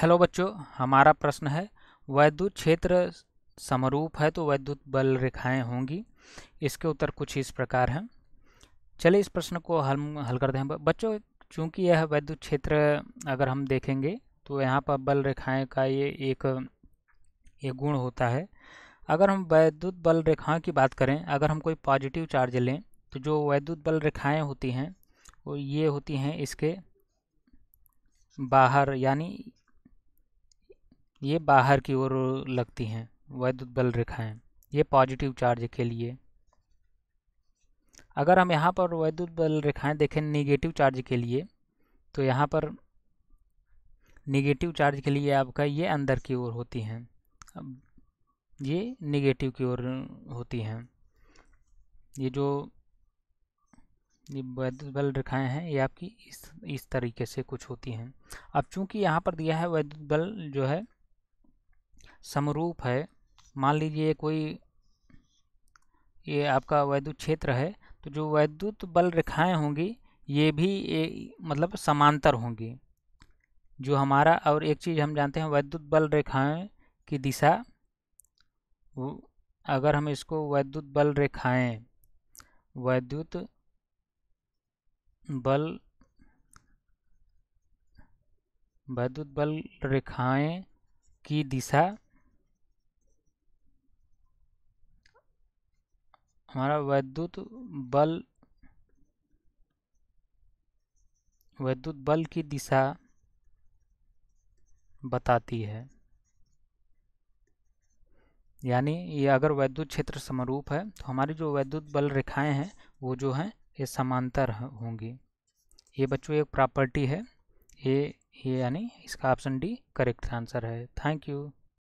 Hello बच्चों, हमारा प्रश्न है, वैद्युत क्षेत्र समरूप है तो वैद्युत बल रेखाएँ होंगी। इसके उत्तर कुछ इस प्रकार हैं। चलिए इस प्रश्न को हल हल करते हैं। बच्चों, चूँकि यह वैद्युत क्षेत्र अगर हम देखेंगे तो यहाँ पर बल रेखाएँ का ये एक ये गुण होता है। अगर हम वैद्युत बल रेखाओं की बात करें, अगर हम कोई पॉजिटिव चार्ज लें तो जो वैद्युत बल रेखाएँ होती हैं, वो ये होती हैं इसके बाहर, यानी ये बाहर की ओर लगती हैं, वैद्युत बल रेखाएँ। ये पॉजिटिव चार्ज के लिए। अगर हम यहाँ पर वैद्युत बल रेखाएँ देखें निगेटिव चार्ज के लिए तो यहाँ पर निगेटिव चार्ज के लिए आपका ये अंदर की ओर होती हैं। अब ये निगेटिव की ओर होती हैं। ये जो ये वैद्युत बल रेखाएँ हैं, ये आपकी इस इस तरीके से कुछ होती हैं। अब चूँकि यहाँ पर दिया है वैद्युत बल जो है समरूप है। मान लीजिए कोई ये आपका वैद्युत क्षेत्र है तो जो वैद्युत बल रेखाएँ होंगी ये भी ए, मतलब समांतर होंगी। जो हमारा और एक चीज़ हम जानते हैं वैद्युत बल रेखाएँ की दिशा अगर हम इसको वैद्युत बल रेखाएँ वैद्युत बल वैद्युत बल रेखाएँ की दिशा हमारा वैद्युत बल वैद्युत बल की दिशा बताती है। यानी ये अगर वैद्युत क्षेत्र समरूप है तो हमारी जो वैद्युत बल रेखाएँ हैं, वो जो हैं, ये समांतर होंगी। ये बच्चों, एक प्रॉपर्टी है। ये ये यानी इसका ऑप्शन डी करेक्ट आंसर है। Thank you.